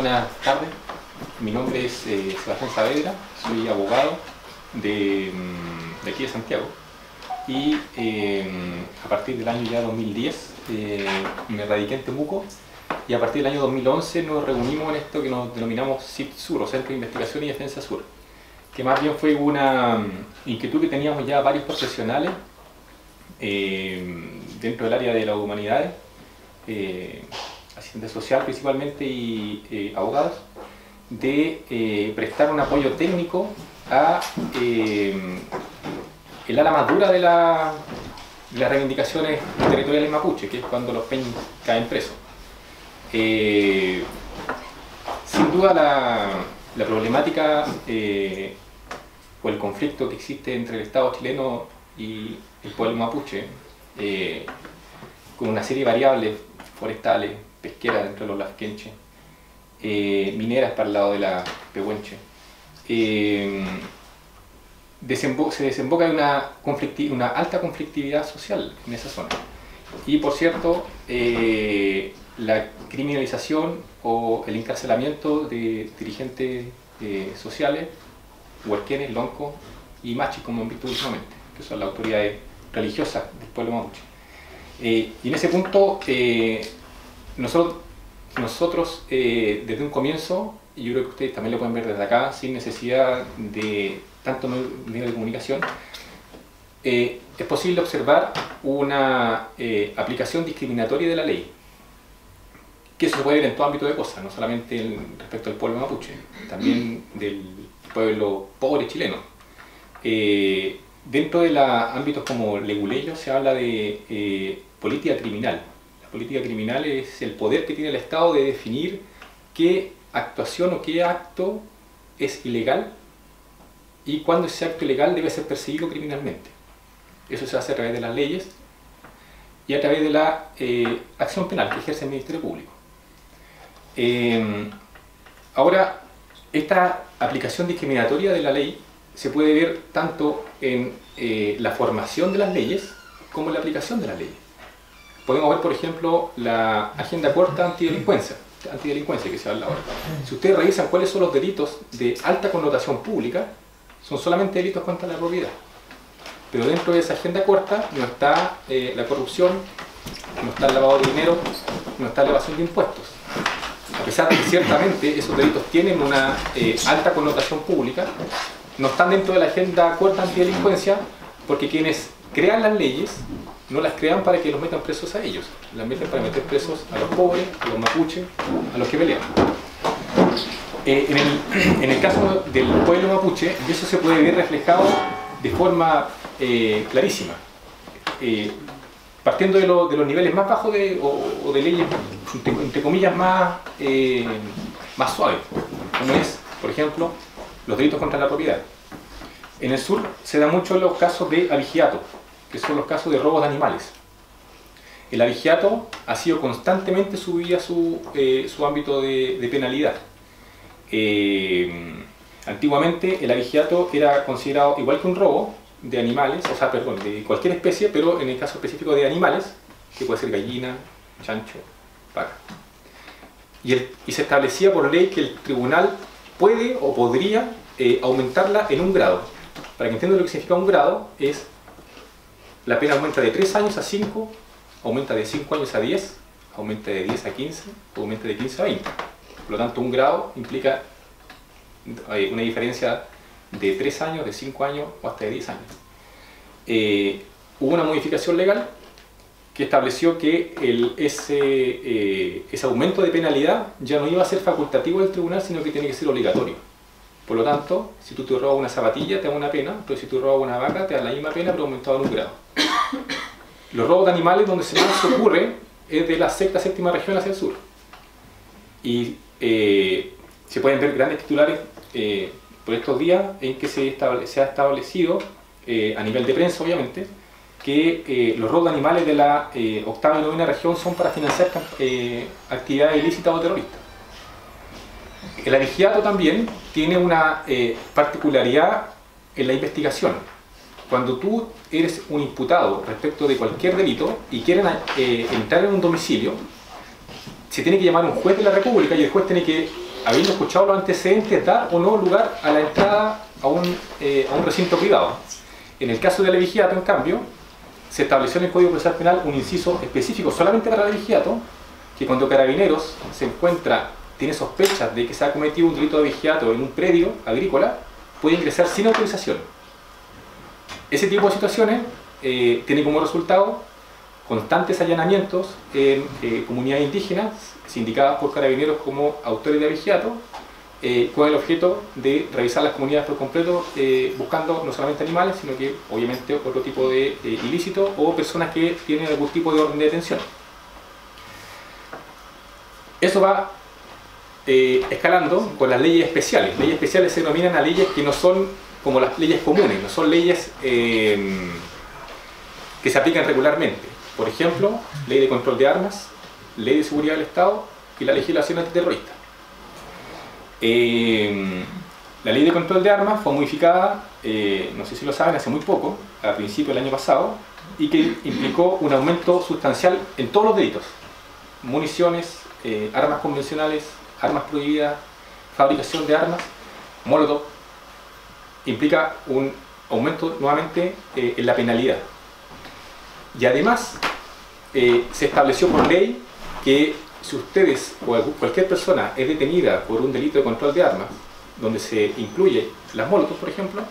Buenas tardes, mi nombre es eh, Sebastián Saavedra, soy abogado de, mm, aquí de Santiago. Y eh, a partir del año ya 2010 eh, me radiqué en Temuco. Y a partir del año 2011 nos reunimos en esto que nos denominamos CIP Sur o Centro de Investigación y Defensa Sur que más bien fue una mm, inquietud que teníamos ya varios profesionales dentro del área de las humanidades asistente social principalmente y eh, abogados, de eh, prestar un apoyo técnico a eh, el ala más dura de, la, las reivindicaciones territoriales mapuche, que es cuando los peñas caen presos. sin duda la, la problemática o el conflicto que existe entre el Estado chileno y el pueblo mapuche, con una serie de variables forestales, pesquera dentro de los lasquenches, eh, mineras para el lado de la pehuenche. Eh, se desemboca en una, alta conflictividad social en esa zona. Y por cierto, eh, la criminalización o el encarcelamiento de dirigentes sociales, huerquenes, loncos y machis, como han visto últimamente, que son las autoridades religiosas del pueblo mapuche. y en ese punto, nosotros, nosotros eh, desde un comienzo, y yo creo que ustedes también lo pueden ver desde acá, sin necesidad de tanto medio de comunicación, eh, es posible observar una eh, aplicación discriminatoria de la ley, que eso se puede ver en todo ámbito de cosas, no solamente respecto al pueblo mapuche, también del pueblo pobre chileno. dentro de ámbitos como leguleyo se habla de política criminal, política criminal es el poder que tiene el Estado de definir qué actuación o qué acto es ilegal y cuándo ese acto ilegal debe ser perseguido criminalmente. Eso se hace a través de las leyes y a través de la eh, acción penal que ejerce el Ministerio Público. Em, ahora, esta aplicación discriminatoria de la ley se puede ver tanto en eh, la formación de las leyes como en la aplicación de las leyes podemos ver, por ejemplo, la agenda corta antidelincuencia, antidelincuencia que se habla ahora. Si ustedes revisan cuáles son los delitos de alta connotación pública, son solamente delitos contra la propiedad. Pero dentro de esa agenda corta no está eh, la corrupción, no está el lavado de dinero, no está la evasión de impuestos. A pesar de que ciertamente esos delitos tienen una eh, alta connotación pública, no están dentro de la agenda corta antidelincuencia porque quienes crean las leyes no las crean para que los metan presos a ellos, las meten para meter presos a los pobres, a los mapuches, a los que pelean. Eh, en, el, caso del pueblo mapuche, eso se puede ver reflejado de forma eh, clarísima. Eh, partiendo de, los niveles más bajos de, o, de leyes, entre, comillas, más, suaves, como es, por ejemplo, los delitos contra la propiedad. En el sur se dan mucho los casos de avigiato, que son los casos de robos de animales. El avigiato ha sido constantemente subido a su, eh, su ámbito de, penalidad. Eh, antiguamente el avigiato era considerado igual que un robo de animales, o sea, perdón, de cualquier especie, pero en el caso específico de animales, que puede ser gallina, chancho, vaca. Y, y se establecía por ley que el tribunal puede o podría eh, aumentarla en un grado. Para que entiendan lo que significa un grado, es la pena aumenta de 3 años a 5, aumenta de 5 años a 10, aumenta de 10 a 15, aumenta de 15 a 20. Por lo tanto, un grado implica eh, una diferencia de 3 años, de 5 años o hasta de 10 años. Eh, hubo una modificación legal que estableció que el, ese, eh, ese aumento de penalidad ya no iba a ser facultativo del tribunal, sino que tiene que ser obligatorio. Por lo tanto, si tú te robas una zapatilla, te da una pena, pero si tú robas una vaca, te da la misma pena, pero aumentado en un grado. Los robos de animales donde se más ocurre es de la sexta, séptima región hacia el sur. Y eh, se pueden ver grandes titulares eh, por estos días en que se, ha establecido, eh, a nivel de prensa obviamente, que los robos de animales de la octava y novena región son para financiar actividades ilícitas o terroristas. El avigiato también tiene una eh, particularidad en la investigación. Cuando tú eres un imputado respecto de cualquier delito y quieren eh, entrar en un domicilio, se tiene que llamar un juez de la República y el juez tiene que habiendo escuchado los antecedentes, dar o no lugar a la entrada a un, eh, a un recinto privado. En el caso del vigiato, en cambio, se estableció en el Código Procesal Penal un inciso específico solamente para el vigiato, que cuando Carabineros se encuentra, tiene sospechas de que se ha cometido un delito de vigiato en un predio agrícola, puede ingresar sin autorización. Ese tipo de situaciones eh, tiene como resultado constantes allanamientos en eh, comunidades indígenas, indicadas por carabineros como autores de vigiato, eh, con el objeto de revisar las comunidades por completo, buscando no solamente animales, sino que obviamente otro tipo de ilícito o personas que tienen algún tipo de orden de detención. Eso va escalando con las leyes especiales. Leyes especiales se denominan a leyes que no son como las leyes comunes, no son leyes eh, que se aplican regularmente. Por ejemplo, ley de control de armas, ley de seguridad del Estado y la legislación antiterrorista. Eh, la ley de control de armas fue modificada, eh, no sé si lo saben, hace muy poco, a principios del año pasado, y que implicó un aumento sustancial en todos los delitos. Municiones, armas convencionales, armas prohibidas, fabricación de armas, molotov, implica un aumento nuevamente eh, en la penalidad. Y además eh, se estableció por ley que si ustedes o cualquier persona es detenida por un delito de control de armas, donde se incluye las molotov, por ejemplo,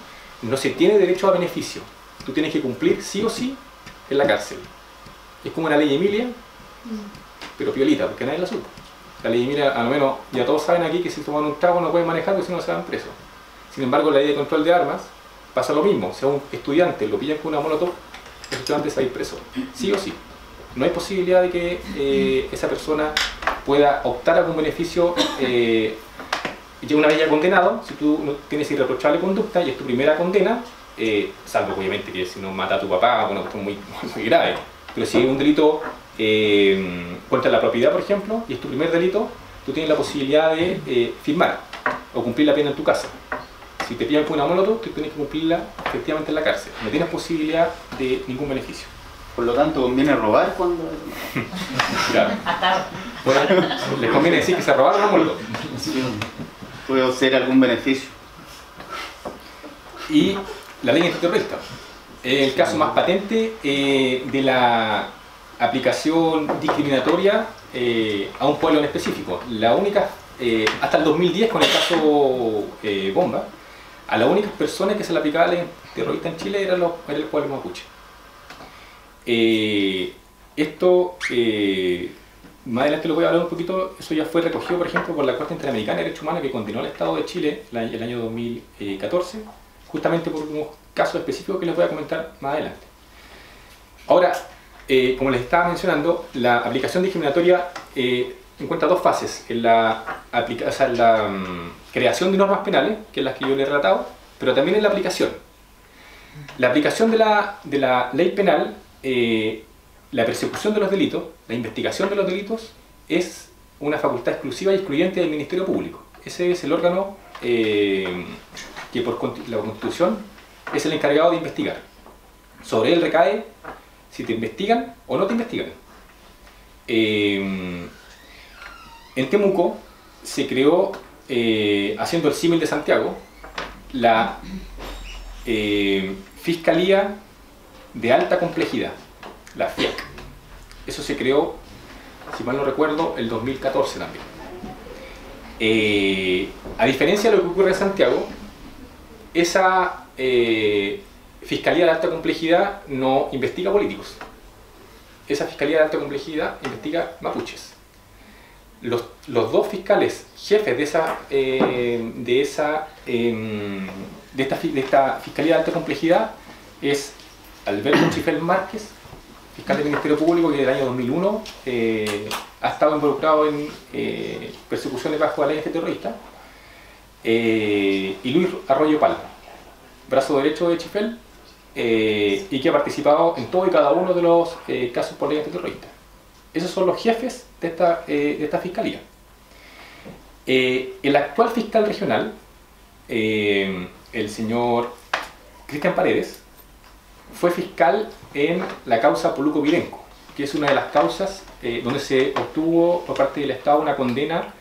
no se tiene derecho a beneficio. Tú tienes que cumplir sí o sí en la cárcel. Es como una ley Emilia, pero piolita, porque nadie la supo. La ley Emilia, a lo menos ya todos saben aquí que si toman un trago no pueden manejar porque si no se van presos. Sin embargo, la ley de control de armas pasa lo mismo. Si a un estudiante lo pillan con una molotov, el estudiante se va a ir preso. Sí o sí. No hay posibilidad de que eh, esa persona pueda optar a algún beneficio eh, ya una vez ya condenado, si tú tienes irreprochable conducta y es tu primera condena, eh, salvo obviamente que si no mata a tu papá, bueno, esto es muy, muy grave, pero si hay un delito eh, contra la propiedad, por ejemplo, y es tu primer delito, tú tienes la posibilidad de firmar o cumplir la pena en tu casa si te pillan con una molotov, tú tienes que cumplirla efectivamente en la cárcel. No tienes posibilidad de ningún beneficio. Por lo tanto, conviene robar cuando. claro. les conviene decir que se robaron una molotov. Puede ser algún beneficio. Y la ley antiterrorista. Es el caso más patente eh, de la aplicación discriminatoria eh, a un pueblo en específico. La única, eh, hasta el 2010 con el caso Bomba, a las únicas personas que se le aplicaba la ley terrorista en Chile era, el pueblo mapuche. Eh, esto, eh, más adelante lo voy a hablar un poquito, eso ya fue recogido, por ejemplo, por la Corte Interamericana de Derechos Humanos que condenó al Estado de Chile el año 2014, justamente por unos casos específicos que les voy a comentar más adelante. Ahora, eh, como les estaba mencionando, la aplicación discriminatoria encuentra dos fases. En la, mm, creación de normas penales, que es las que yo le he relatado, pero también en la aplicación. La aplicación de la, de la ley penal, eh, la persecución de los delitos, la investigación de los delitos, es una facultad exclusiva y excluyente del Ministerio Público. Ese es el órgano eh, que por la Constitución es el encargado de investigar. Sobre él recae si te investigan o no te investigan. Eh, en Temuco se creó, eh, haciendo el símil de Santiago, la eh, Fiscalía de Alta Complejidad, la FIAC. Eso se creó, si mal no recuerdo, el 2014 también. A diferencia de lo que ocurre en Santiago, esa Fiscalía de Alta Complejidad no investiga políticos. Esa Fiscalía de Alta Complejidad investiga mapuches los, dos fiscales jefes de esa, eh, em, de, esta, Fiscalía de Alta Complejidad es Alberto Chifel Márquez, fiscal del Ministerio Público que desde el año 2001 eh, ha estado involucrado en eh, persecuciones bajo la ley terrorista, y Luis Arroyo Palma, brazo derecho de Chifel, y que ha participado en todo y cada uno de los casos por ley terrorista. Esos son los jefes de esta, eh, de esta fiscalía. Eh, el actual fiscal regional, eh, el señor Cristian Paredes, fue fiscal en la causa Poluco Virenco, que es una de las causas donde se obtuvo por parte del Estado una condena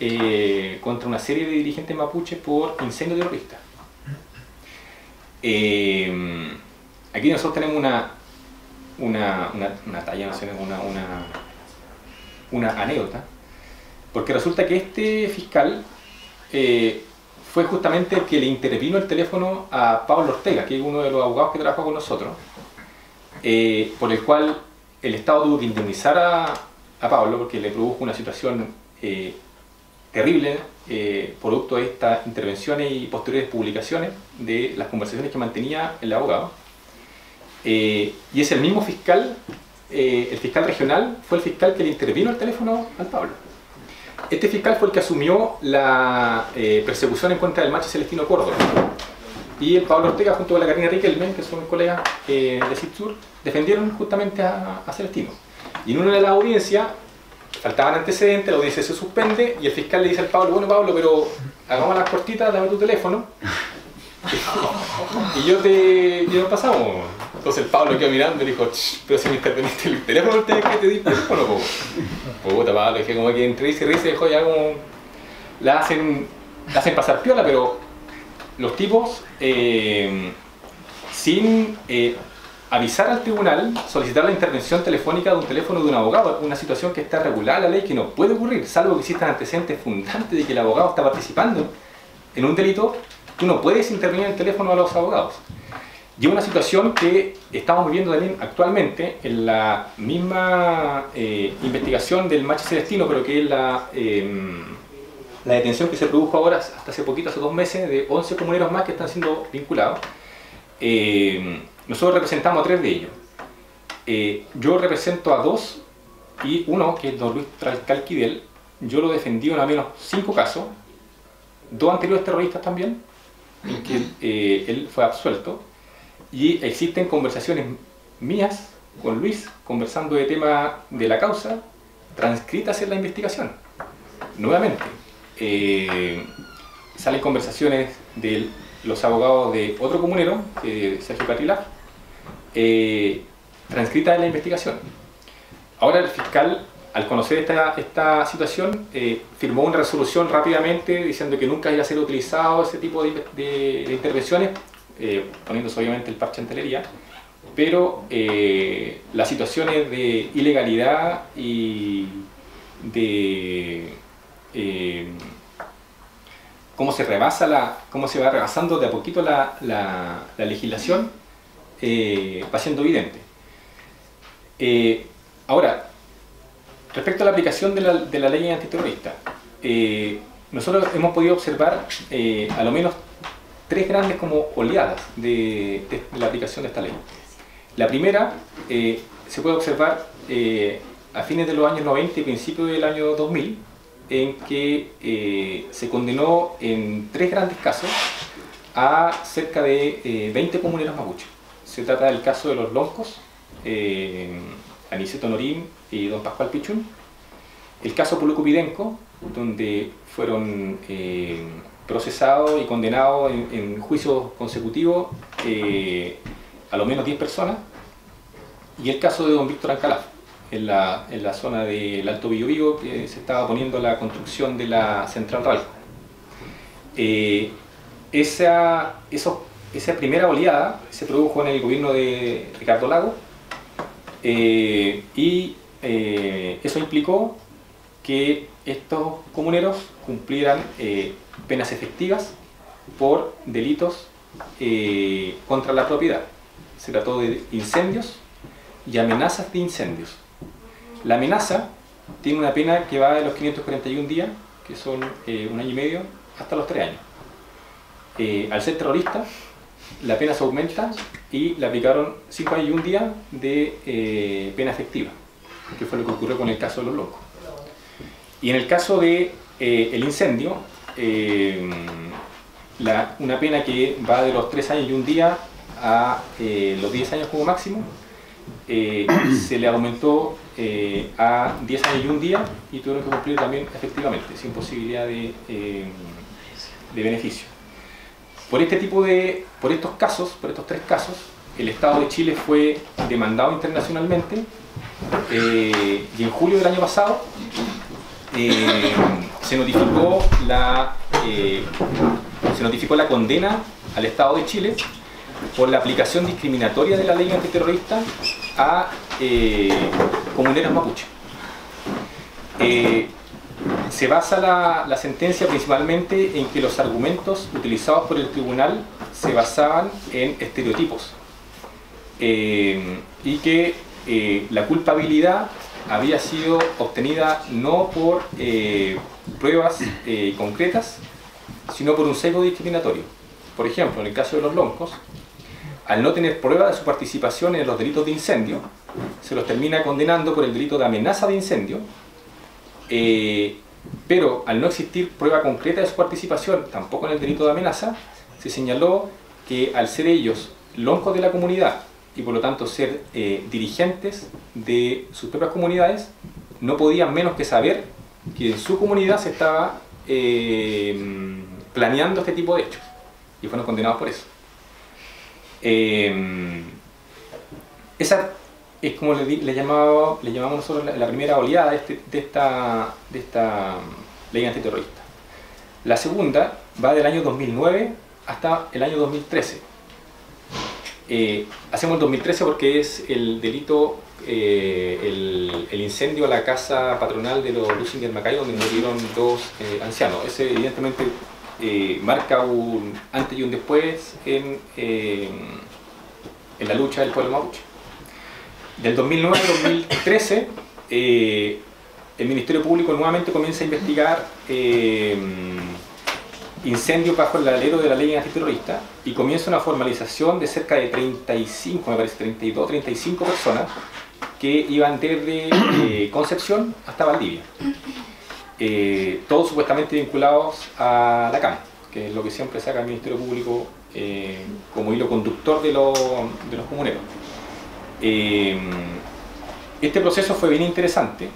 eh, contra una serie de dirigentes mapuches por incendio terrorista. Eh, aquí nosotros tenemos una, una, una, talla, no sé, una, una, anécdota, porque resulta que este fiscal eh, fue justamente el que le intervino el teléfono a Pablo Ortega, que es uno de los abogados que trabajó con nosotros, por el cual el Estado tuvo que indemnizar a, a Pablo porque le produjo una situación eh, terrible, eh, producto de estas intervenciones y posteriores publicaciones de las conversaciones que mantenía el abogado. Eh, y es el mismo fiscal, el fiscal regional, fue el fiscal que le intervino el teléfono al Pablo. Este fiscal fue el que asumió la persecución en contra del macho Celestino Córdoba. Y el Pablo Ortega junto con la Karina Riquelme, que son colegas de CITSUR, defendieron justamente a, a Celestino. Y en una de las audiencias faltaban antecedentes, la audiencia se suspende y el fiscal le dice al Pablo, bueno Pablo, pero hagamos las cortitas, dame tu teléfono. y yo te, yo pasamos. Entonces el Pablo quedó mirando y dijo, pero si me interveniste el teléfono, tenés que te di el teléfono, po. Puta Pablo, dije como que entre risa y risa, ya como, la hacen, la hacen pasar piola, pero los tipos, eh, sin eh, avisar al tribunal, solicitar la intervención telefónica de un teléfono de un abogado, una situación que está regulada la ley que no puede ocurrir, salvo que existan antecedentes fundantes de que el abogado está participando en un delito, tú no puedes intervenir en el teléfono a los abogados. Y una situación que estamos viviendo también actualmente en la misma eh, investigación del Macho Celestino, pero que es la, em, la detención que se produjo ahora, hasta hace poquito, hace dos meses, de 11 comuneros más que están siendo vinculados. Eh, nosotros representamos a tres de ellos. Eh, yo represento a dos y uno, que es don Luis Calquidel, yo lo defendí en al menos cinco casos, dos anteriores terroristas también, en que eh, él fue absuelto, y existen conversaciones mías con Luis conversando de tema de la causa, transcritas en la investigación. Nuevamente, eh, salen conversaciones de los abogados de otro comunero, Sergio Catilá, eh, transcrita en la investigación. Ahora el fiscal, al conocer esta, esta situación, eh, firmó una resolución rápidamente diciendo que nunca iba a ser utilizado ese tipo de, intervenciones, eh, poniéndose obviamente el parche en telería, pero las situaciones de ilegalidad y de cómo se rebasa la, cómo se va rebasando de a poquito la, la, la legislación, eh, va siendo evidente. Eh, ahora, respecto a la aplicación de la, de la ley antiterrorista, eh, nosotros hemos podido observar a lo menos tres grandes como oleadas de, la aplicación de esta ley. La primera se puede observar a fines de los años 90 y principios del año 2000, en que se condenó en tres grandes casos a cerca de 20 comuneros mapuches. Se trata del caso de los loncos, eh, Aniceto Norín y don Pascual Pichún. El caso Puluco Pidenco, donde fueron procesados y condenados en, juicio consecutivo eh, a lo menos 10 personas. Y el caso de don Víctor Ancalaf, en la, en la zona del Alto Biobío, que se estaba poniendo la construcción de la Central Ralco. Eh, esa, esa primera oleada se produjo en el gobierno de Ricardo Lago eh, y eso implicó que estos comuneros cumplieran eh, penas efectivas por delitos contra la propiedad. Se trató de incendios y amenazas de incendios. La amenaza tiene una pena que va de los 541 días, que son un año y medio, hasta los 3 años. al ser terrorista, la pena se aumenta y le aplicaron 5 años de eh, pena efectiva, que fue lo que ocurrió con el caso de los locos. Y en el caso de eh, el incendio, eh, una pena que va de los 3 años y un día a los 10 años como máximo, se le aumentó a 10 años y un día y tuvieron que cumplir también efectivamente, sin posibilidad de, de beneficio. Por este tipo de, por estos casos, por estos tres casos, el Estado de Chile fue demandado internacionalmente eh, y en julio del año pasado eh, se notificó la, eh, se notificó la condena al Estado de Chile por la aplicación discriminatoria de la ley antiterrorista a eh, comuneros mapuche. Eh, se basa la, sentencia principalmente en que los argumentos utilizados por el tribunal se basaban en estereotipos y que la culpabilidad había sido obtenida no por eh, pruebas eh, concretas, sino por un sesgo discriminatorio. Por ejemplo, en el caso de los loncos, al no tener prueba de su participación en los delitos de incendio, se los termina condenando por el delito de amenaza de incendio, eh, pero al no existir prueba concreta de su participación, tampoco en el delito de amenaza, se señaló que al ser ellos loncos de la comunidad y por lo tanto ser eh, dirigentes de sus propias comunidades, no podían menos que saber que en su comunidad se estaba eh, planeando este tipo de hechos y fueron condenados por eso. Eh, esa es como le, llamamos nosotros la, la primera oleada de, este, de, esta, de esta ley antiterrorista. La segunda va del año 2009 hasta el año 2013. Eh, hacemos el 2013 porque es el delito, eh, el, incendio a la casa patronal de los Lusinger Macay, donde murieron dos eh, ancianos. Ese evidentemente marca un antes y un después en, en la lucha del pueblo mapuche. Del 2009 al 2013, el Ministerio Público nuevamente comienza a investigar incendios bajo el alero de la ley antiterrorista y comienza una formalización de cerca de 35, me parece 32, 35 personas que iban desde eh, Concepción hasta Valdivia. Eh, todos supuestamente vinculados a la CAM, que es lo que siempre saca el Ministerio Público eh, como hilo conductor de, de los comuneros. este proceso fue bien interesante,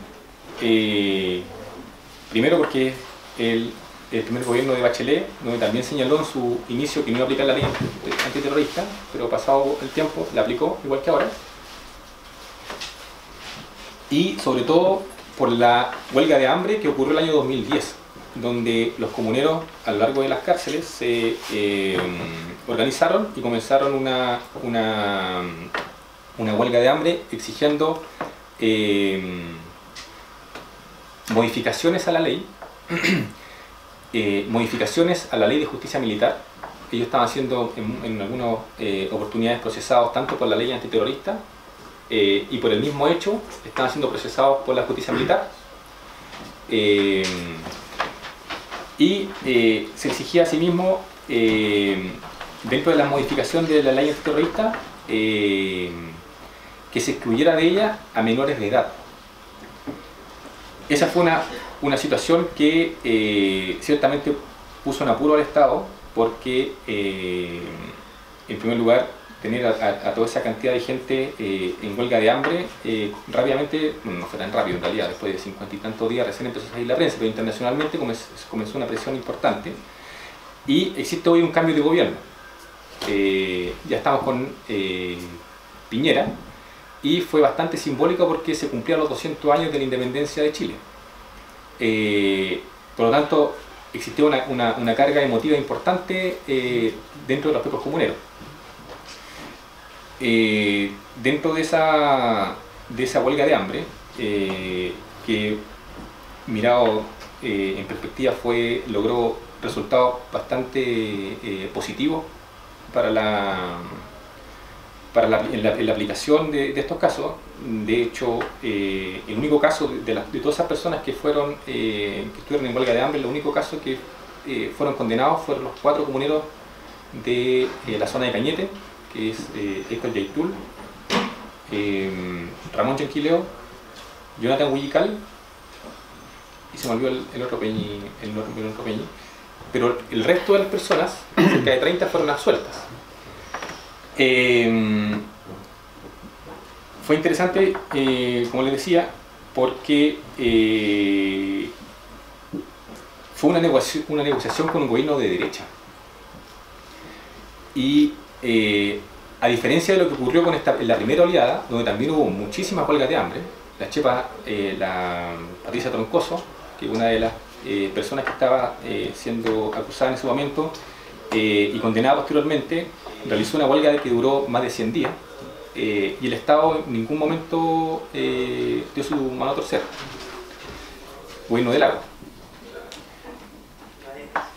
primero porque el el primer gobierno de Bachelet, donde también señaló en su inicio que no iba a aplicar la ley antiterrorista, pero pasado el tiempo la aplicó, igual que ahora. Y sobre todo por la huelga de hambre que ocurrió el año 2010, donde los comuneros a lo largo de las cárceles se eh, organizaron y comenzaron una, una, una, huelga de hambre exigiendo eh, modificaciones a la ley eh, modificaciones a la ley de justicia militar. Ellos estaban siendo en, algunas eh, oportunidades procesados tanto por la ley antiterrorista eh, y por el mismo hecho estaban siendo procesados por la justicia militar. Y se exigía asimismo, dentro de la modificación de la ley antiterrorista, que se excluyera de ella a menores de edad. Esa fue una una situación que eh, ciertamente puso en apuro al Estado porque, eh, en primer lugar, tener a, toda esa cantidad de gente eh, en huelga de hambre rápidamente, bueno, no fue tan rápido en realidad, después de cincuenta y tantos días recién empezó a salir la prensa, pero internacionalmente comenzó, comenzó una presión importante y existe hoy un cambio de gobierno. Ya estamos con Piñera y fue bastante simbólico porque se cumplían los 200 años de la independencia de Chile. Eh, por lo tanto, existió una, una, carga emotiva importante eh, dentro de los propios comuneros. Eh, dentro de esa, de esa huelga de hambre, que mirado en perspectiva fue, logró resultados bastante positivos para la, para la, en, la, aplicación de, estos casos. De hecho, eh, el único caso de, la, de, todas esas personas que fueron eh, que estuvieron en huelga de hambre, el único caso que eh, fueron condenados fueron los cuatro comuneros de la zona de Cañete, que es eh, Héctor Yaitul, Ramón Chanquileo, Jonathan Huillical, y se me olvidó el, el otro peñi, el, el otro peñi, pero el resto de las personas, cerca de 30, fueron absueltas. Eh, fue interesante, eh, como les decía, porque eh, fue una, negoci una, negociación con un gobierno de derecha. Y eh, a diferencia de lo que ocurrió con esta, en la primera oleada, donde también hubo muchísimas huelgas de hambre, la chepa, la Patricia Troncoso, que es una de las personas que estaban eh, siendo acusadas en ese momento y condenadas posteriormente, realizó una huelga que duró más de 100 días y el Estado en ningún momento dio su mano a torcer. Bueno del agua.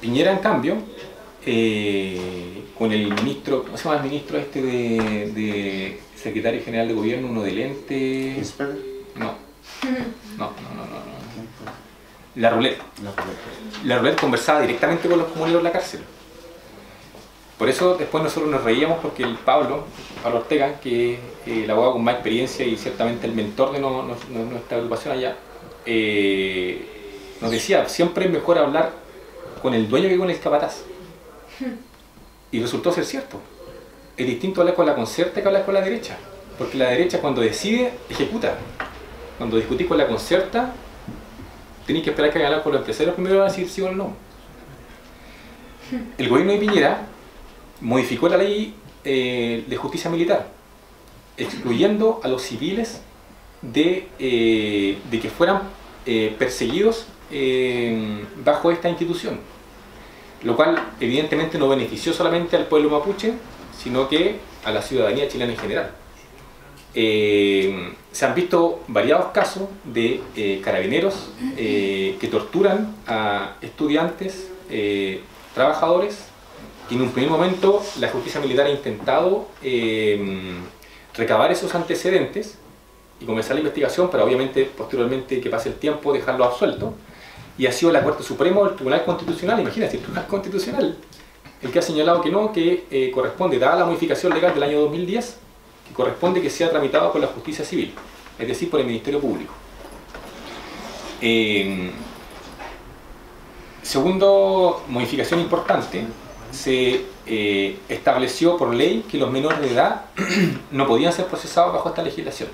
Piñera, en cambio, con el ministro, ¿cómo se llama el ministro este de, de secretario general de gobierno, uno de lente? No. No, no, no, no. La ruleta. La ruleta. conversaba directamente con los comuneros en la cárcel. Por eso después nosotros nos reíamos porque el Pablo, Pablo Ortega, que es eh, el abogado con más experiencia y ciertamente el mentor de nuestra agrupación allá, eh, nos decía, siempre es mejor hablar con el dueño que con el capataz. Y resultó ser cierto. Es distinto hablar con la concerta que hablar con la derecha. Porque la derecha cuando decide, ejecuta. Cuando discutís con la concerta, tenéis que esperar que hablar con los empresarios primero van a decir sí o no. El gobierno de Piñera modificó la ley eh, de justicia militar, excluyendo a los civiles de, eh, que fueran eh, perseguidos bajo esta institución, lo cual evidentemente no benefició solamente al pueblo mapuche, sino que a la ciudadanía chilena en general. Se han visto variados casos de carabineros que torturan a estudiantes, trabajadores, y en un primer momento la justicia militar ha intentado recabar esos antecedentes y comenzar la investigación, pero obviamente posteriormente que pase el tiempo dejarlo absuelto. Y ha sido la Corte Suprema o el Tribunal Constitucional, imagínate, el Tribunal Constitucional, el que ha señalado que no, que corresponde, dada la modificación legal del año 2010, corresponde que sea tramitado por la justicia civil, es decir, por el Ministerio Público. Eh, segundo modificación importante, se eh, estableció por ley que los menores de edad no podían ser procesados bajo esta legislación.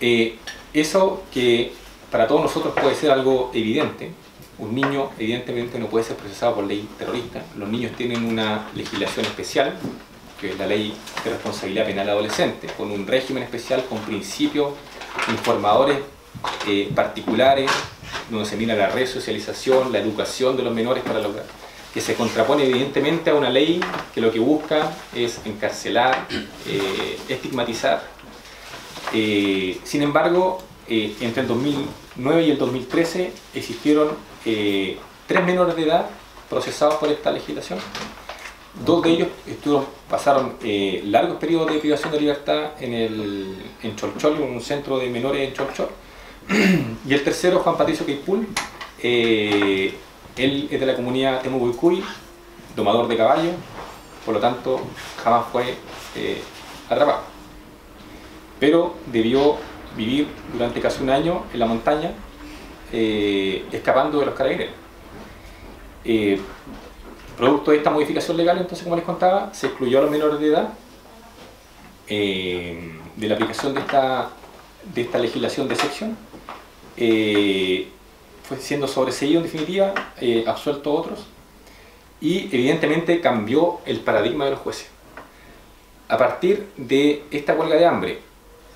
Eh, eso que para todos nosotros puede ser algo evidente, un niño evidentemente no puede ser procesado por ley terrorista, los niños tienen una legislación especial que es la ley de responsabilidad penal adolescente, con un régimen especial, con principios informadores eh, particulares, donde se mira la resocialización, la educación de los menores para lograr, que se contrapone evidentemente a una ley que lo que busca es encarcelar, eh, estigmatizar. Eh, sin embargo, entre el 2009 y el 2013 existieron tres menores de edad procesados por esta legislación Dos de ellos pasaron eh, largos periodos de privación de libertad en, en Cholchol, en un centro de menores en Cholchol. y el tercero, Juan Patricio Keipul, eh, él es de la comunidad Temubuicuy, domador de caballos, por lo tanto jamás fue eh, atrapado. Pero debió vivir durante casi un año en la montaña, escapando de los carabineros. Producto de esta modificación legal, entonces, como les contaba, se excluyó a los menores de edad eh, de la aplicación de esta, de esta legislación de sección. Fue siendo sobreseído en definitiva, eh, absuelto otros, y evidentemente cambió el paradigma de los jueces. A partir de esta huelga de hambre,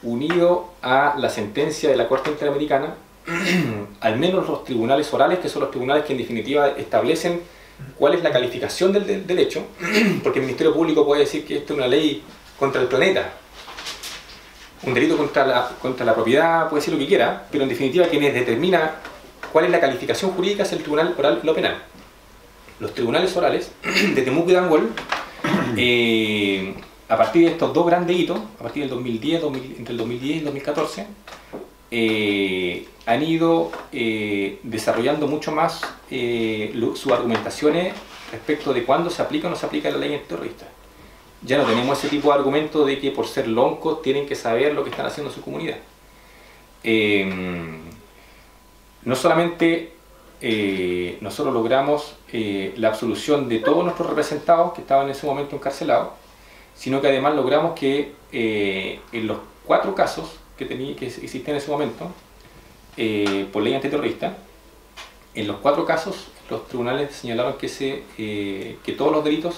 unido a la sentencia de la Corte Interamericana, al menos los tribunales orales, que son los tribunales que en definitiva establecen cuál es la calificación del, derecho, porque el Ministerio Público puede decir que esto es una ley contra el planeta, un delito contra la, contra la propiedad, puede decir lo que quiera, pero en definitiva quien determina cuál es la calificación jurídica es el Tribunal Oral lo Penal. Los tribunales orales de Temuco y Dangol, eh, a partir de estos dos grandes hitos, a partir del 2010, entre el 2010 y el 2014, eh, han ido eh, desarrollando mucho más eh, sus argumentaciones respecto de cuándo se aplica o no se aplica la ley antiterrorista. Ya no tenemos ese tipo de argumento de que por ser loncos tienen que saber lo que están haciendo su comunidad. No solamente nosotros logramos la absolución de todos nuestros representados que estaban en ese momento encarcelados, sino que además logramos que en los cuatro casos que, tenía, que existía en ese momento eh, por ley antiterrorista. En los cuatro casos, los tribunales señalaron que, se, eh, que todos los delitos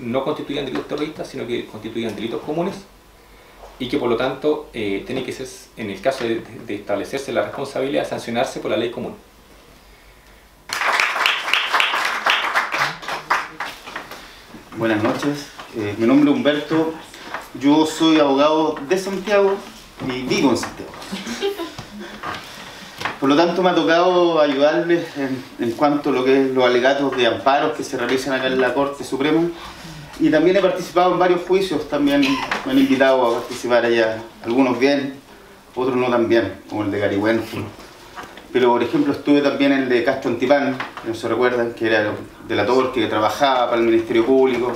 no constituían delitos terroristas, sino que constituían delitos comunes y que por lo tanto eh, tiene que ser, en el caso de, establecerse la responsabilidad, sancionarse por la ley común. Buenas noches, eh, mi nombre es Humberto, yo soy abogado de Santiago y vivo en Santiago. Por lo tanto, me ha tocado ayudarles en, en, cuanto a lo que es los alegatos de amparos que se realizan acá en la Corte Suprema y también he participado en varios juicios, también me han invitado a participar allá, algunos bien, otros no tan bien, como el de Garihuén. Pero por ejemplo estuve también en el de Castro Antipán, no se recuerdan, que era de la Torque, que trabajaba para el Ministerio Público,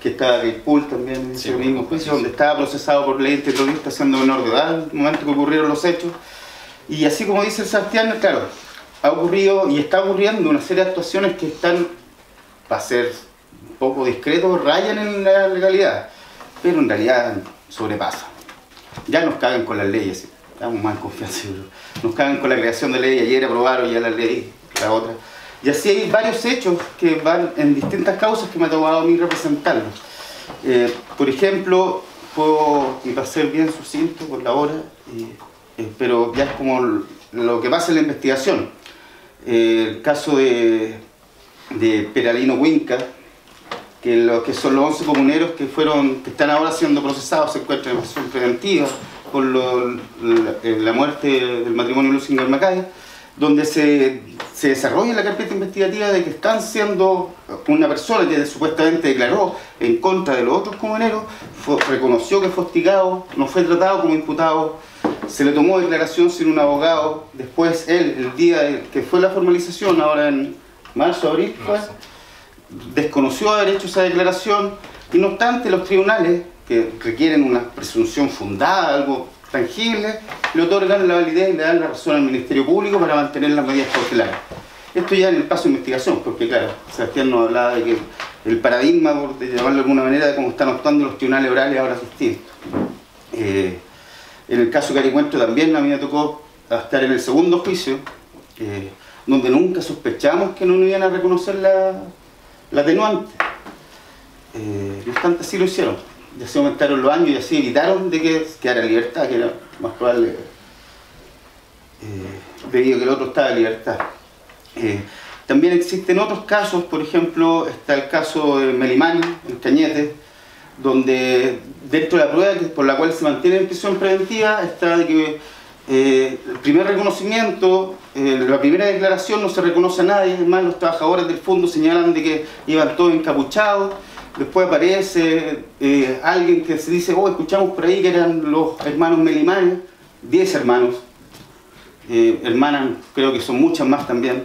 que estaba en Pool también en ese mismo juicio, donde estaba procesado por ley terrorista siendo menor de edad, en el momento que ocurrieron los hechos. Y así como dice el Sebastián, claro, ha ocurrido y está ocurriendo una serie de actuaciones que están, para ser poco discretos, rayan en la legalidad, pero en realidad sobrepasan. Ya nos cagan con las leyes, estamos en confianza, nos cagan con la creación de ley, ayer aprobaron ya la ley, la otra. Y así hay varios hechos que van en distintas causas que me ha tocado a mí representarlos. Eh, por ejemplo, puedo, y para ser bien sucinto por la hora, eh, eh, pero ya es como lo que pasa en la investigación. El caso de, de Peralino Huinca, que, lo, que son los 11 comuneros que, fueron, que están ahora siendo procesados, se encuentran en prisión preventiva por lo, la, la, muerte del matrimonio Lucinger Macay, donde se, se, desarrolla la carpeta investigativa de que están siendo una persona que supuestamente declaró en contra de los otros comuneros, fue, reconoció que fue hostigado, no fue tratado como imputado, se le tomó declaración sin un abogado, después él, el día que fue la formalización, ahora en marzo, abril, pues, desconoció haber hecho esa declaración y no obstante los tribunales, que requieren una presunción fundada, algo tangible, le otorgan la validez y le dan la razón al Ministerio Público para mantener las medidas cautelares. Esto ya en el paso de investigación, porque claro, Sebastián nos hablaba de que el paradigma, por llamarlo de alguna manera, de cómo están actuando los tribunales orales ahora es distinto. Eh, en el caso que encuentro también a mí me tocó estar en el segundo juicio, eh, donde nunca sospechamos que no nos iban a reconocer la, la atenuante. Eh, no obstante, sí lo hicieron. Ya se aumentaron los años y así evitaron de que quedara libertad, que era más probable, eh, debido a que el otro estaba en libertad. Eh, también existen otros casos, por ejemplo, está el caso de Melimani, en Cañete, donde dentro de la prueba por la cual se mantiene en prisión preventiva está de que eh, el primer reconocimiento, eh, la primera declaración no se reconoce a nadie, además los trabajadores del fondo señalan de que iban todos encapuchados, después aparece eh, alguien que se dice, oh, escuchamos por ahí que eran los hermanos Melimani, 10 hermanos, hermanas creo que son muchas más también,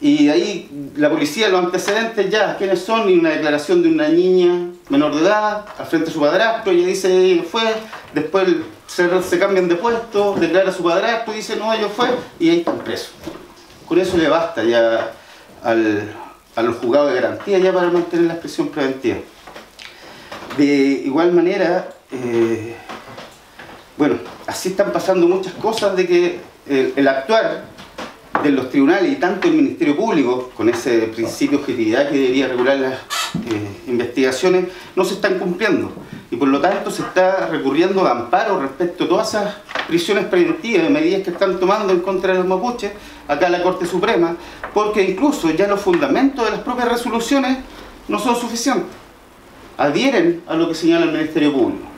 y ahí la policía, los antecedentes ya, ¿quiénes son? Y una declaración de una niña menor de edad, al frente de su padrastro, ella dice, fue, después se, cambian de puesto, declara su padrastro, dice, no, ellos fue, y ahí están presos. Con eso le basta ya al, a los juzgados de garantía ya para mantener la expresión preventiva. De igual manera, eh, bueno, así están pasando muchas cosas de que el actuar de los tribunales y tanto el Ministerio Público, con ese principio de objetividad que debería regular las eh, investigaciones, no se están cumpliendo. Y por lo tanto se está recurriendo a amparo respecto a todas esas prisiones preventivas, medidas que están tomando en contra de los mapuches, acá en la Corte Suprema, porque incluso ya los fundamentos de las propias resoluciones no son suficientes. Adhieren a lo que señala el Ministerio Público.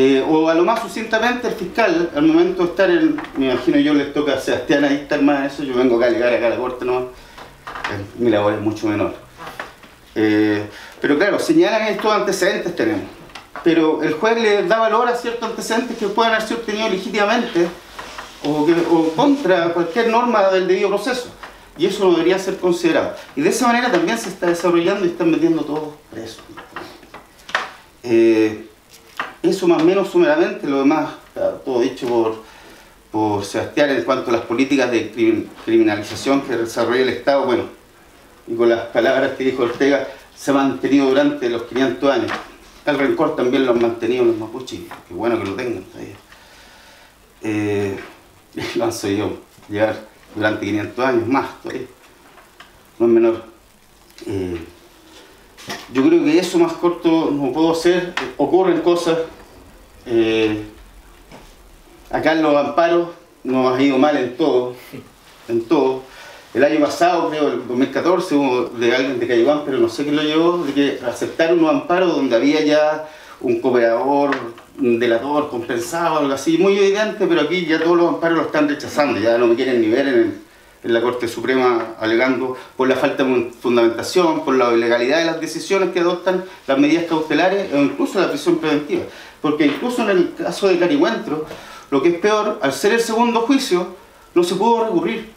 Eh, o a lo más sucintamente el fiscal, al momento de estar en, me imagino yo les toca a Sebastián ahí estar más eso, yo vengo acá a llegar acá a la corte, no, eh, mi labor es mucho menor. Eh, pero claro, señalan estos antecedentes tenemos, pero el juez le da valor a ciertos antecedentes que puedan haber sido obtenidos legítimamente o, contra cualquier norma del debido proceso. Y eso no debería ser considerado. Y de esa manera también se está desarrollando y están metiendo todos presos. Eso más o menos sumeramente, lo demás, todo dicho por, por Sebastián en cuanto a las políticas de criminalización que desarrolla el Estado, bueno, y con las palabras que dijo Ortega, se ha mantenido durante los 500 años. El rencor también lo han mantenido los mapuches, qué bueno que lo tengan todavía. Eh, lo han sabido llevar durante 500 años más todavía, no es menor. Eh, yo creo que eso más corto no puedo hacer, ocurren cosas. Eh, acá en los amparos nos ha ido mal en todo, en todo. El año pasado, creo, el 2014, hubo de alguien de Cayuán, pero no sé quién lo llevó, de que aceptaron un amparo donde había ya un cooperador, un delator compensado, algo así, muy evidente, pero aquí ya todos los amparos lo están rechazando, ya no me quieren ni ver en, en la Corte Suprema alegando por la falta de fundamentación, por la ilegalidad de las decisiones que adoptan las medidas cautelares o incluso la prisión preventiva. Porque incluso en el caso de Carihuentro, lo que es peor, al ser el segundo juicio, no se pudo recurrir.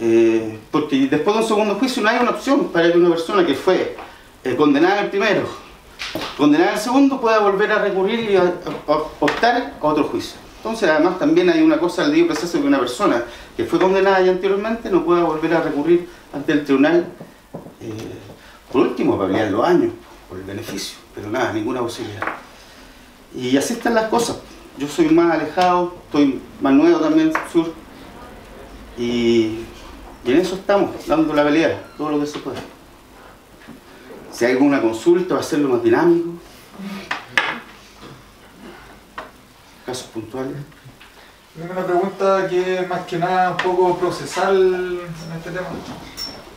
Eh, porque después de un segundo juicio no hay una opción para que una persona que fue eh, condenada en el primero, condenada en el segundo, pueda volver a recurrir y optar a otro juicio. Entonces, además, también hay una cosa del debido proceso que una persona que fue condenada ya anteriormente no pueda volver a recurrir ante el tribunal, eh, por último, para pelear los años, por el beneficio, pero nada, ninguna posibilidad. Y así están las cosas. Yo soy más alejado, estoy más nuevo también, sur, y, en eso estamos, dando la pelea, todo lo que se puede. Si hay alguna consulta, hacerlo más dinámico. Casos puntuales. Una pregunta que más que nada un poco procesal en este tema.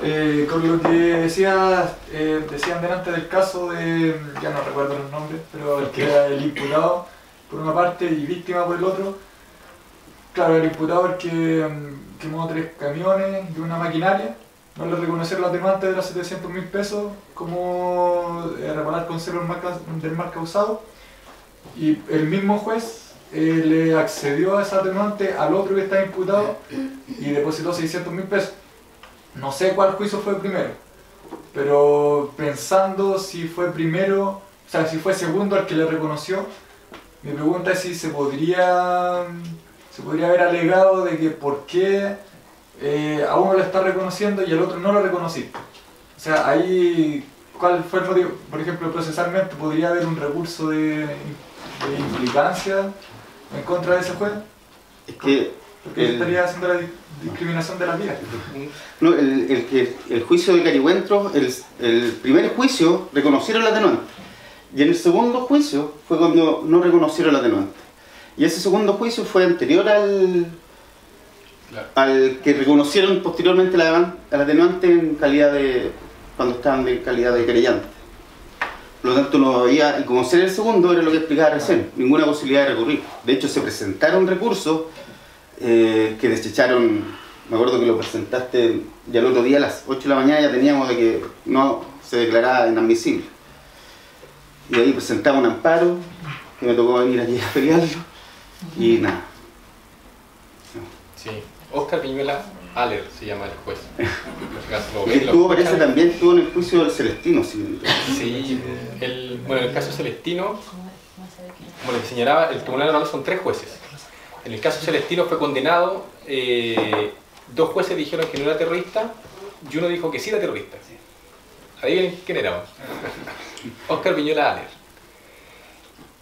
Eh, con lo que decía, eh, decían delante del caso de, ya no recuerdo los nombres, pero el que era el imputado por una parte y víctima por el otro. Claro, el imputado el que mm, quemó tres camiones y una maquinaria, no le reconocieron la atenuante de los 700 mil pesos como eh, reparar con cero del mal causado y el mismo juez eh, le accedió a esa atenuante al otro que está imputado y depositó 600 mil pesos. No sé cuál juicio fue primero, pero pensando si fue primero, o sea, si fue segundo al que le reconoció, mi pregunta es si se podría, se podría haber alegado de que por qué eh, a uno le está reconociendo y al otro no lo reconociste. O sea, ahí, ¿cuál fue el motivo? Por ejemplo, procesalmente, ¿podría haber un recurso de, de implicancia en contra de ese juez? Es que porque estaría haciendo la discriminación de la vida. No, el, el, el, juicio de Carihuentro, el, el, primer juicio reconocieron la atenuante. Y en el segundo juicio fue cuando no reconocieron la atenuante. Y ese segundo juicio fue anterior al, al que reconocieron posteriormente la, la atenuante en calidad de. cuando estaban en calidad de querellante. Por lo tanto, no había, y como ser el segundo, era lo que explicaba recién, ninguna posibilidad de recurrir. De hecho, se presentaron recursos eh, que desecharon, me acuerdo que lo presentaste ya el otro día a las 8 de la mañana, ya teníamos de que no se declaraba inadmisible. Y ahí presentaba un amparo, que me tocó venir aquí a pelearlo, y nada. Sí, Oscar Piñuela Aller se llama el juez. y estuvo, parece, también estuvo en el juicio del Celestino. Sí, sí el, bueno, en el caso Celestino, como les señalaba, el Tribunal Oral son tres jueces. En el caso Celestino fue condenado, eh, dos jueces dijeron que no era terrorista y uno dijo que sí era terrorista. Adivinen quién era. Oscar Viñola Aller.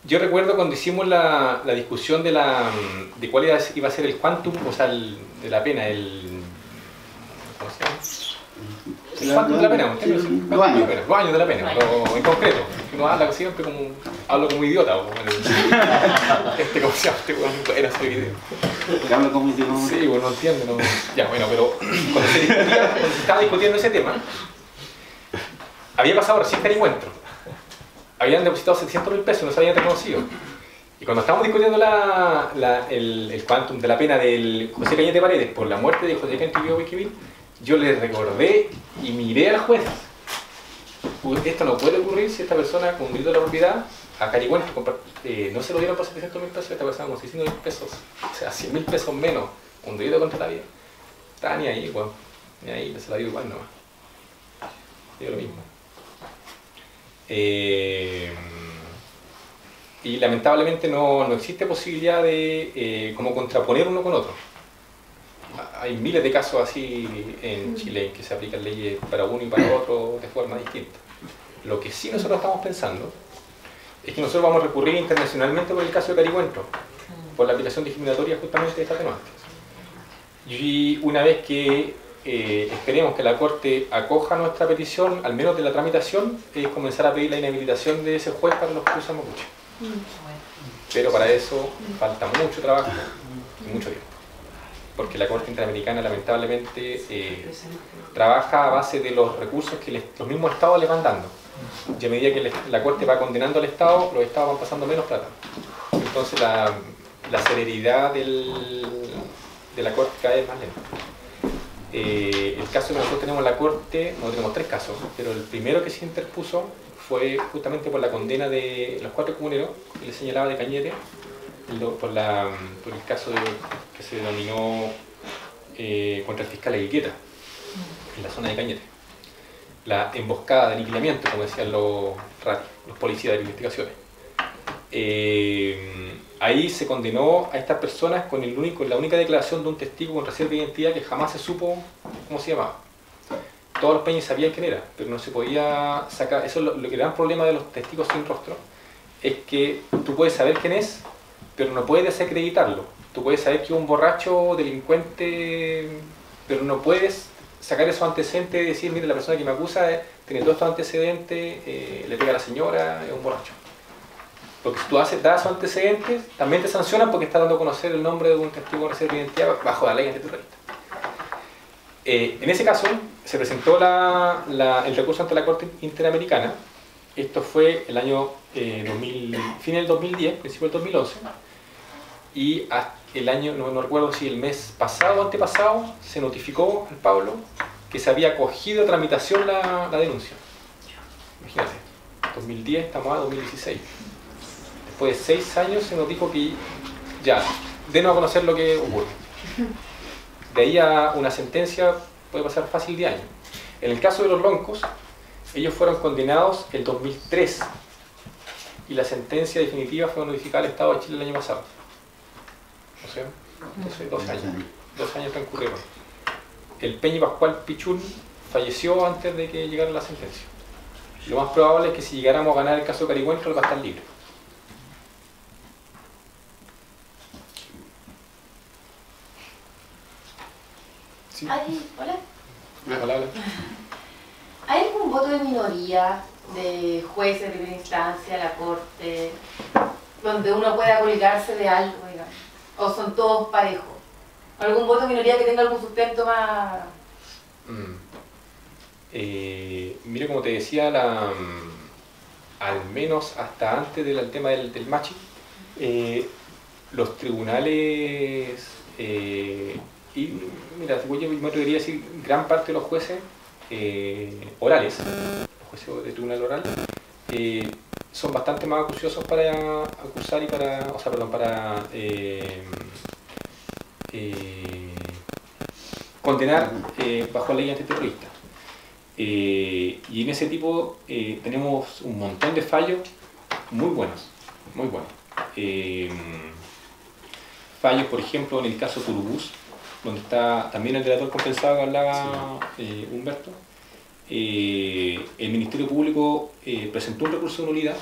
Yo recuerdo cuando hicimos la, la, discusión de, la, de cuál iba a ser el quantum, o sea, el, de la pena, el... ¿Cuánto de la pena? Dos años. Dos años de la pena, en concreto. Uno habla siempre como, hablo como idiota. este, ¿cómo se llama? Este era ese video. Hablo como idiota. Sí, bueno, no entiende. No. Ya, bueno, pero cuando se, discutía, cuando se estaba discutiendo ese tema, había pasado recién el encuentro. Habían depositado 700 mil pesos, no se habían reconocido. Y cuando estábamos discutiendo la, la, el, el quantum de la pena del José Cañete Paredes por la muerte de José Cañete Wikivil, yo le recordé y miré al juez. Esto no puede ocurrir si esta persona con delito de la propiedad a Carihuento eh, no se lo dieron por 700 mil pesos, esta persona con 600 mil pesos, o sea, 100 mil pesos menos, un delito contra la vida. Está ni ahí, igual, ni ahí, se la dio igual nomás. Digo lo mismo. Eh, y lamentablemente no, no, existe posibilidad de eh, como contraponer uno con otro hay miles de casos así en Chile en que se aplican leyes para uno y para otro de forma distinta. Lo que sí nosotros estamos pensando es que nosotros vamos a recurrir internacionalmente por el caso de Carihuentro, por la aplicación discriminatoria justamente de esta temática. Y una vez que eh, esperemos que la Corte acoja nuestra petición, al menos de la tramitación, es comenzar a pedir la inhabilitación de ese juez para los que usamos mucho. Pero para eso falta mucho trabajo y mucho tiempo. Porque la Corte Interamericana lamentablemente eh, trabaja a base de los recursos que los mismos estados le van dando. Y a medida que la Corte va condenando al Estado, los estados van pasando menos plata. Entonces la, la celeridad del, de la Corte cada vez más lenta. Eh, el caso que nosotros tenemos en la Corte, no tenemos tres casos, pero el primero que se interpuso fue justamente por la condena de los cuatro comuneros que le señalaba de Cañete, por, la, por el caso que se denominó eh, contra el fiscal Aguilgueta, en la zona de Cañete. La emboscada de aniquilamiento, como decían los, los policías de investigaciones. Eh, ahí se condenó a estas personas con el único, la única declaración de un testigo con reserva de identidad que jamás se supo cómo se llamaba. Todos los peñas sabían quién era, pero no se podía sacar. Eso es lo, que gran problema de los testigos sin rostro. Es que tú puedes saber quién es, pero no puedes desacreditarlo. Tú puedes saber que es un borracho, delincuente, pero no puedes sacar esos antecedentes y decir, mire, la persona que me acusa tiene todos estos antecedentes, eh, le pega a la señora, es un borracho. Porque si tú das esos antecedentes, también te sancionan porque estás dando a conocer el nombre de un testigo de identidad bajo la ley antiterrorista. Eh, en ese caso, se presentó el recurso ante la Corte Interamericana. Esto fue el año eh, fin del 2010, principio del 2011. Y el año, no, recuerdo si el mes pasado o antepasado, se notificó al Pablo que se había cogido a tramitación la, denuncia. Imagínate, 2010, estamos a 2016 después de seis años se nos dijo que ya, denos a conocer lo que ocurre. De ahí a una sentencia puede pasar fácil de años. En el caso de los loncos, ellos fueron condenados en 2003 y la sentencia definitiva fue notificada al Estado de Chile el año pasado. O sea, entonces dos años. Dos años transcurrieron. El Peña Pascual Pichul falleció antes de que llegara la sentencia. Lo más probable es que si llegáramos a ganar el caso de Carihuenco, él va a estar libre. ¿Hay, algún voto de minoría de jueces de primera instancia, la corte, donde uno pueda colgarse de algo, ¿O son todos parejos? ¿Algún voto minoría que tenga algún sustento más...? Mm. Eh, mira, como te decía, mm, al menos hasta antes del tema del, del machi, eh, los tribunales eh, y mira, yo me atrevería a decir, gran parte de los jueces orales, los jueces de tribunal oral, son bastante más acuciosos para acusar y para, o sea, perdón, para eh, condenar bajo la ley antiterrorista. y en ese tipo tenemos un montón de fallos muy buenos, muy buenos. fallos, por ejemplo, en el caso Turubús, donde está también el delator compensado que hablaba eh, Humberto, eh, el Ministerio Público eh, presentó un recurso de nulidad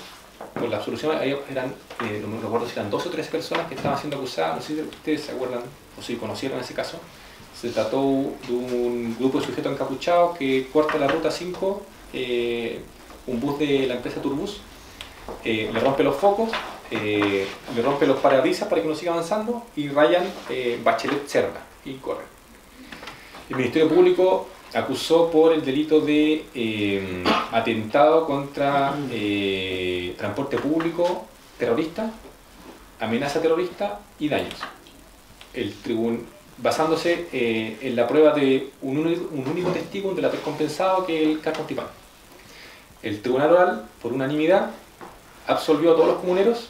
la absolución, eran, no me recuerdo eran dos o tres personas que estaban siendo acusadas, no sé si ustedes se acuerdan o si conocieron ese caso. Se trató de un grupo de sujetos encapuchados que corta la ruta 5, un bus de la empresa Turbus, le rompe los focos, le rompe los parabrisas para que no siga avanzando y rayan Bachelet Cerda y corre. El Ministerio Público acusó por el delito de eh, atentado contra eh, transporte público terrorista, amenaza terrorista y daños. El tribunal, basándose eh, en la prueba de un, único testigo, un delator compensado, que es el Carlos Tipán. El tribunal oral, por unanimidad, absolvió a todos los comuneros,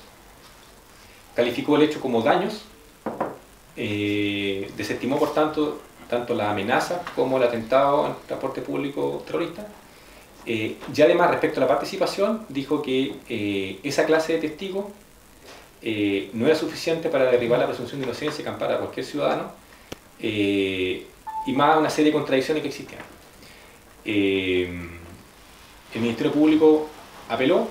calificó el hecho como daños eh, desestimó por tanto tanto la amenaza como el atentado en transporte público terrorista. Eh, y además respecto a la participación dijo que eh, esa clase de testigo no era suficiente para derribar la presunción de inocencia que ampara a cualquier ciudadano y más una serie de contradicciones que existían. el Ministerio Público apeló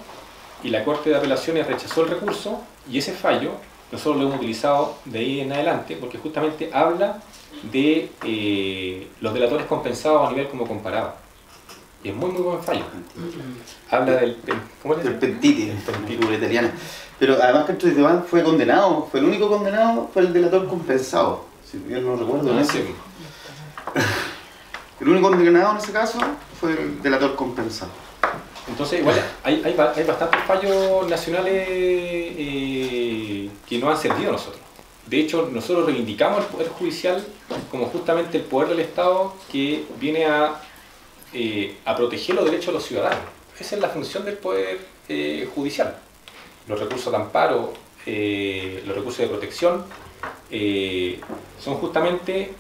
y la Corte de Apelaciones rechazó el recurso y ese fallo nosotros lo hemos utilizado de ahí en adelante porque justamente habla de eh, los delatores compensados a nivel como comparado. Y es muy muy buen fallo. Habla del, ¿cómo del pentiti, el italiano. Pero además que Iván fue condenado, fue el único condenado, fue el delator compensado. si bien no recuerdo, sé. el único condenado en ese caso fue el delator compensado. Entonces, igual hay, hay, hay bastantes fallos nacionales eh, que no han servido a nosotros. De hecho, nosotros reivindicamos el Poder Judicial como justamente el poder del Estado que viene a, eh, a proteger los derechos de los ciudadanos. Esa es la función del Poder eh, Judicial. Los recursos de amparo, eh, los recursos de protección, son justamente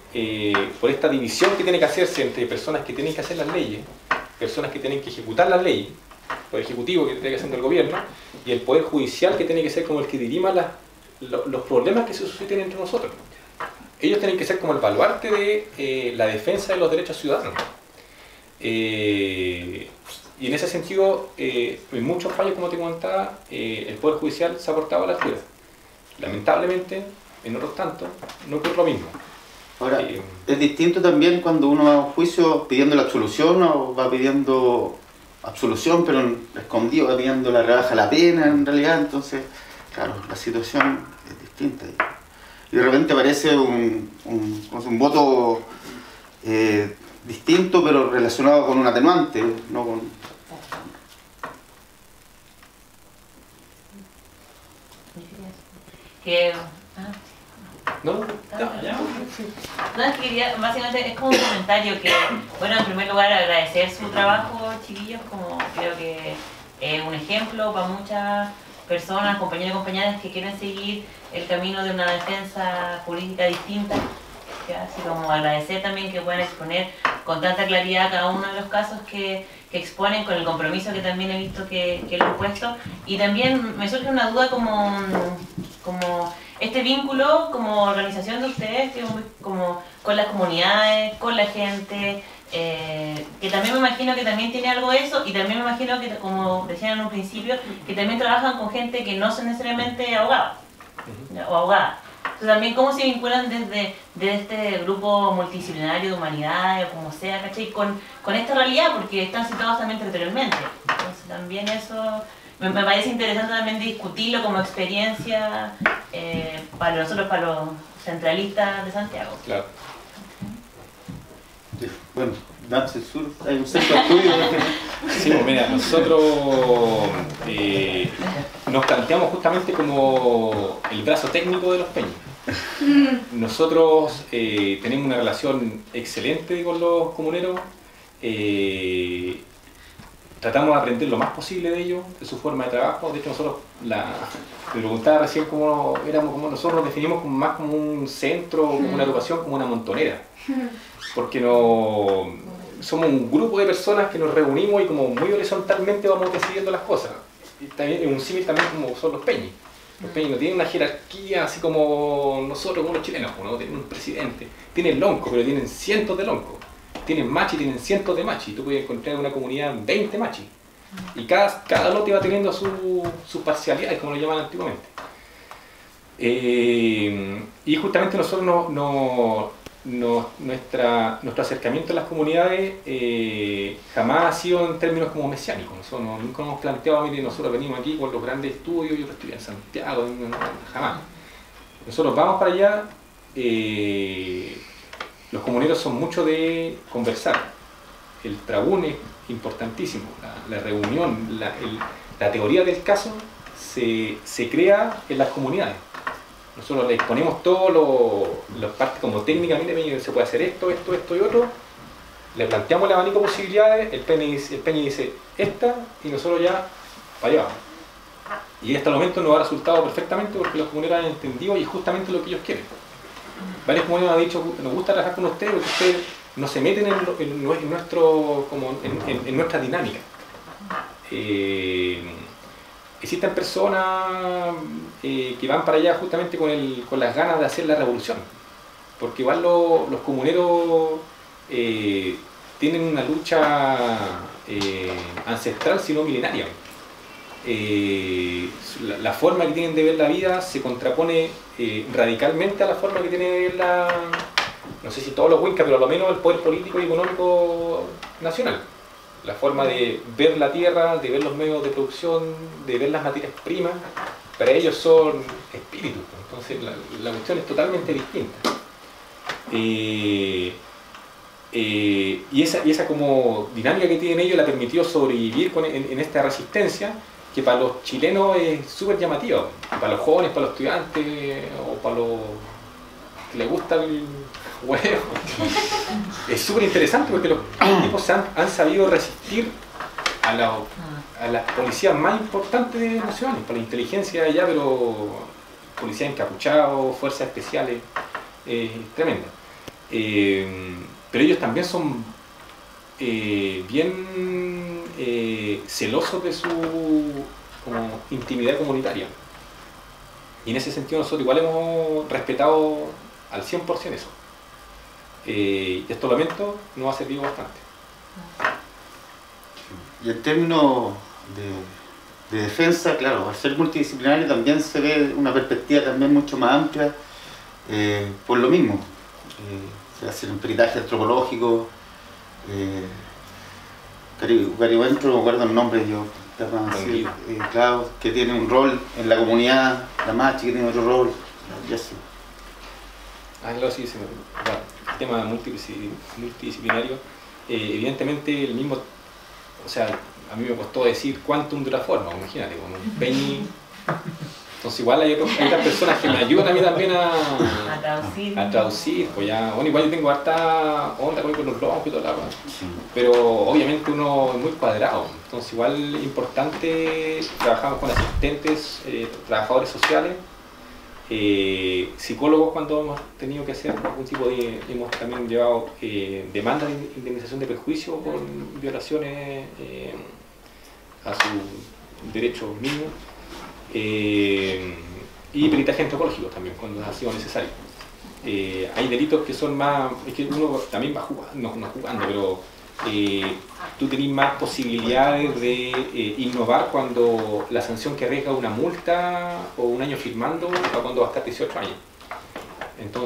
por esta división que tiene que hacerse entre personas que tienen que hacer las leyes, personas que tienen que ejecutar las leyes, el ejecutivo que tiene que hacer el gobierno, y el poder judicial que tiene que ser como el que dirima las- lo- los problemas que se susciten entre nosotros. Ellos tienen que ser como el baluarte de eh, la defensa de los derechos ciudadanos. Eh, y en ese sentido, eh, en muchos fallos, como te comentaba, el Poder Judicial se ha portado a la altura. Lamentablemente, en otros tantos, no ocurre lo mismo. Ahora, es distinto también cuando uno va a un juicio pidiendo la absolución o va pidiendo absolución, pero escondido, va pidiendo la rebaja de la pena en realidad, entonces, claro, la situación es distinta. Y de repente aparece un, un, voto eh, distinto, pero relacionado con un atenuante, no con... Que, ah, ¿No? Ya. No, es que quería, básicamente es como un comentario que, bueno, en primer lugar agradecer su trabajo, chiquillos, como creo que es un ejemplo para muchas personas, compañeros y compañeras que quieren seguir el camino de una defensa jurídica distinta. ¿ya? Así como agradecer también que puedan exponer con tanta claridad cada uno de los casos que, que exponen, con el compromiso que también he visto que, que lo han puesto. Y también me surge una duda como, como este vínculo como organización de ustedes, como con las comunidades, con la gente, eh, que también me imagino que también tiene algo de eso, y también me imagino que, como decían en un principio, que también trabajan con gente que no son necesariamente abogados o abogadas. Entonces también cómo se vinculan desde, desde este grupo multidisciplinario de humanidades o como sea, ¿cachai? Con, con esta realidad, porque están situados también territorialmente. Entonces también eso me, me parece interesante también discutirlo como experiencia eh, para nosotros, para los centralistas de Santiago. Claro. Bueno, Dance Sur, hay un centro de estudio. Sí, pues mira, nosotros eh, nos planteamos justamente como el brazo técnico de los peñas. Nosotros eh, tenemos una relación excelente con los comuneros, eh, tratamos de aprender lo más posible de ellos, de su forma de trabajo. De hecho, nosotros, la, preguntaba recién cómo éramos, como nosotros nos definimos más como un centro, como una agrupación, como una montonera porque no somos un grupo de personas que nos reunimos y como muy horizontalmente vamos decidiendo las cosas. Y también un símil también como son los peñis. Los peñis no tienen una jerarquía así como nosotros, como los chilenos, ¿no? tienen un presidente, tienen lonco, pero tienen cientos de loncos. Tienen machi, tienen cientos de machi. Tú puedes encontrar en una comunidad 20 machi. Y cada, cada lote va teniendo su- sus parcialidades, como lo llaman antiguamente. Eh, y justamente nosotros no, no- no- nuestra, nuestro acercamiento a las comunidades eh, jamás ha sido en términos como mesiánicos. No- nunca nos hemos planteado, nosotros venimos aquí con los grandes estudios, yo estudié en Santiago, jamás. Nosotros vamos para allá, eh, los comuneros son mucho de conversar. El trabún es importantísimo, la, la reunión, la, el- la teoría del caso se, se crea en las comunidades. Nosotros le exponemos todo lo, las partes como mire, se puede hacer esto, esto, esto y otro. Le planteamos el abanico de posibilidades, el Peña dice, el dice esta y nosotros ya para allá vamos. Y hasta el momento nos ha resultado perfectamente porque los comuneros han entendido y es justamente lo que ellos quieren. Varios comuneros han dicho, nos gusta trabajar con ustedes porque ustedes no se meten en, nuestro, como en, nuestra dinámica. Eh, existen personas eh, que van para allá justamente con, el- con las ganas de hacer la revolución, porque igual lo- los comuneros eh, tienen una lucha ancestral, si no milenaria. La forma que tienen de ver la vida se contrapone radicalmente a la forma que tiene la, no sé si todos los Wincas, pero a lo menos el poder político y económico nacional. La forma de ver la tierra, de ver los medios de producción, de ver las materias primas, para ellos son espíritus. Entonces la, la cuestión es totalmente distinta. Eh, y, esa, y esa como dinámica que tienen ellos la permitió sobrevivir con- en esta resistencia que para los chilenos es súper llamativa, para los jóvenes, para los estudiantes o para los que les gusta el huevo. es súper interesante porque los tipos han, han sabido resistir a, la- a las policías más importantes nacionales, para la inteligencia de allá, pero policías encapuchados, fuerzas especiales, eh, tremenda. Eh, pero ellos también son eh, bien eh, de su intimidad comunitaria. Y en ese sentido nosotros igual hemos respetado al 100% eso. Eh, y esto lamento nos ha servido bastante. Y en términos de, de defensa, claro, al ser multidisciplinario también se ve una perspectiva también mucho más amplia eh, por lo mismo. Eh, se hace un peritaje Garibaldi, no me acuerdo el nombre yo, estaba así, eh, claro, que tiene un rol en la comunidad, la Machi que tiene otro rol, y así. Ah, claro, sí, sí, bueno, el tema multidisci- multidisciplinario, eh, evidentemente el mismo, o sea, a mí me costó decir quantum de otra forma, imagínate, con un penny. Entonces igual hay, otros- hay otras personas que me ayudan a mí también a, A traducir. a traducir, pues ya, bueno, igual yo tengo harta onda con los longos y toda la cosa. pero obviamente uno es muy cuadrado, entonces igual es importante, trabajamos con asistentes, eh, trabajadores sociales, eh, psicólogos cuando hemos tenido que hacer algún tipo de, hemos también llevado eh, demandas de indemnización de perjuicio por violaciones eh, a sus derechos mínimos eh, y peritaje antropológico también cuando ha sido necesario. Eh, hay delitos que son más, es que uno también va jugando, no, no jugando, pero eh, tú tenés más posibilidades de eh, innovar cuando la sanción que arriesga una multa o un año firmando a cuando va a estar 18 años. Entonces,